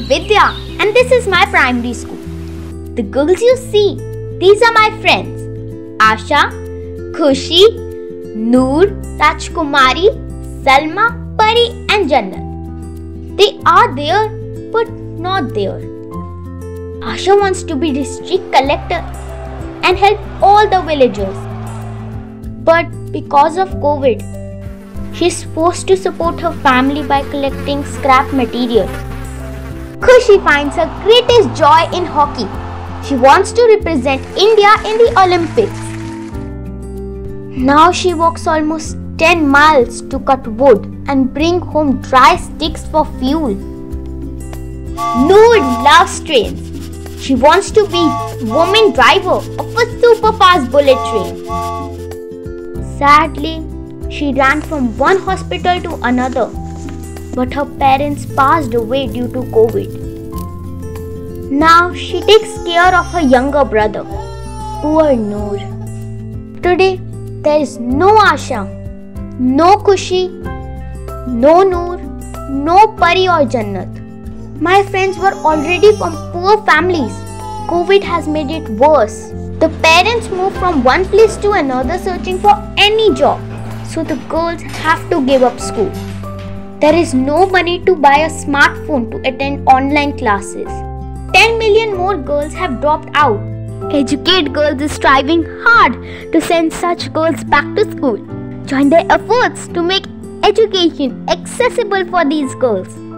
Vidya and this is my primary school. The girls you see, these are my friends. Asha, Khushi, Noor, Rajkumari, Salma, Pari and Jannat. They are there but not there. Asha wants to be district collector and help all the villagers. But because of COVID, she is forced to support her family by collecting scrap material. Khushi finds her greatest joy in hockey. She wants to represent India in the Olympics. Now she walks almost 10 miles to cut wood and bring home dry sticks for fuel. Noor loves trains. She wants to be woman driver of a super fast bullet train. Sadly, she ran from one hospital to another, but her parents passed away due to COVID. Now she takes care of her younger brother. Poor Noor. Today, there is no Asha, no Khushi, no Noor, no Pari or Jannat. My friends were already from poor families. COVID has made it worse. The parents move from one place to another searching for any job. So the girls have to give up school. There is no money to buy a smartphone to attend online classes. 10 million more girls have dropped out. Educate Girls is striving hard to send such girls back to school. Join their efforts to make education accessible for these girls.